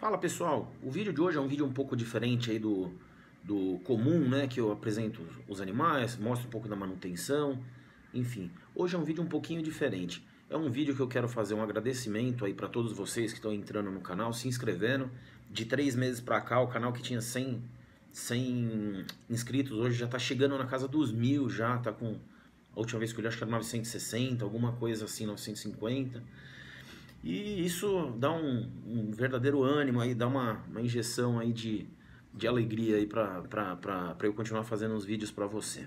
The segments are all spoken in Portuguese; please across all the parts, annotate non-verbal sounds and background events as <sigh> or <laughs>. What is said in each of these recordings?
Fala pessoal, o vídeo de hoje é um vídeo um pouco diferente aí do, do comum, né? Que eu apresento os animais, mostro um pouco da manutenção, enfim. Hoje é um vídeo um pouquinho diferente. É um vídeo que eu quero fazer um agradecimento aí para todos vocês que estão entrando no canal, se inscrevendo. De três meses para cá, o canal que tinha 100, 100 inscritos hoje já está chegando na casa dos mil, já tá com... A última vez que eu li acho que era 960, alguma coisa assim, 950. E isso dá um, um verdadeiro ânimo aí, dá uma, uma injeção aí de, de alegria aí pra eu continuar fazendo os vídeos pra você.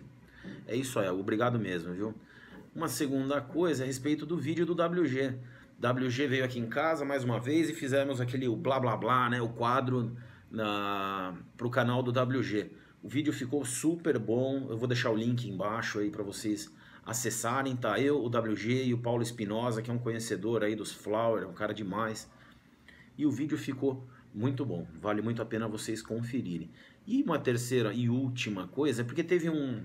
É isso aí, obrigado mesmo, viu? Uma segunda coisa é a respeito do vídeo do WG. WG veio aqui em casa mais uma vez e fizemos aquele blá blá blá, né? O quadro na, pro canal do WG. O vídeo ficou super bom, eu vou deixar o link embaixo aí para vocês acessarem, tá? Eu, o WG e o Paulo Espinosa, que é um conhecedor aí dos Flower, é um cara demais. E o vídeo ficou muito bom, vale muito a pena vocês conferirem. E uma terceira e última coisa, é porque teve um,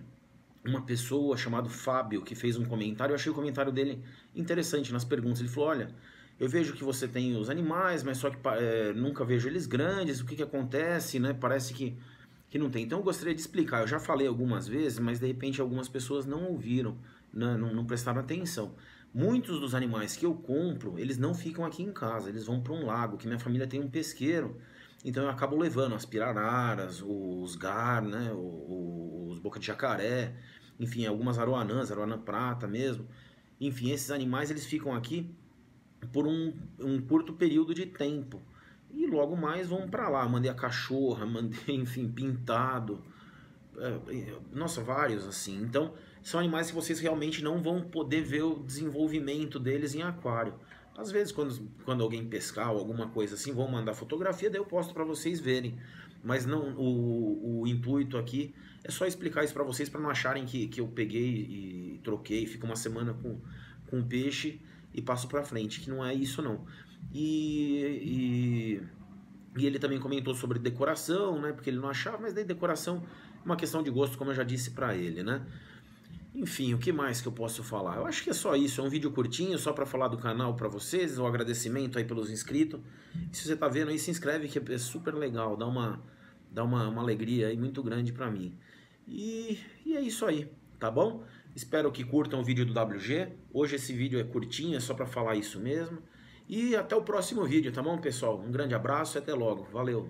uma pessoa chamado Fábio que fez um comentário, eu achei o comentário dele interessante nas perguntas. Ele falou: Olha, eu vejo que você tem os animais, mas só que é, nunca vejo eles grandes, o que, que acontece, né? Parece que que não tem. Então eu gostaria de explicar. Eu já falei algumas vezes, mas de repente algumas pessoas não ouviram, né, não, não prestaram atenção. Muitos dos animais que eu compro, eles não ficam aqui em casa, eles vão para um lago, que minha família tem um pesqueiro. Então eu acabo levando as pirararas, os gar, né, os boca de jacaré, enfim, algumas aroanãs, aroanã prata mesmo. Enfim, esses animais eles ficam aqui por um, um curto período de tempo. E logo mais vão para lá. Mandei a cachorra, <laughs> mandei, enfim, pintado. É, nossa, vários assim. Então, são animais que vocês realmente não vão poder ver o desenvolvimento deles em aquário. Às vezes, quando, quando alguém pescar ou alguma coisa assim, vão mandar fotografia, daí eu posto para vocês verem. Mas não, o, o intuito aqui é só explicar isso para vocês, para não acharem que, que eu peguei e troquei, fico uma semana com, com peixe e passo para frente, que não é isso não. E, e, e, ele também comentou sobre decoração, né? Porque ele não achava, mas daí decoração é uma questão de gosto, como eu já disse para ele, né? Enfim, o que mais que eu posso falar? Eu acho que é só isso, é um vídeo curtinho, só para falar do canal para vocês, o um agradecimento aí pelos inscritos. E se você tá vendo aí, se inscreve que é super legal, dá uma, dá uma, uma alegria aí muito grande para mim. E, e é isso aí, tá bom? Espero que curtam o vídeo do WG. Hoje esse vídeo é curtinho, é só para falar isso mesmo. E até o próximo vídeo, tá bom, pessoal? Um grande abraço e até logo. Valeu!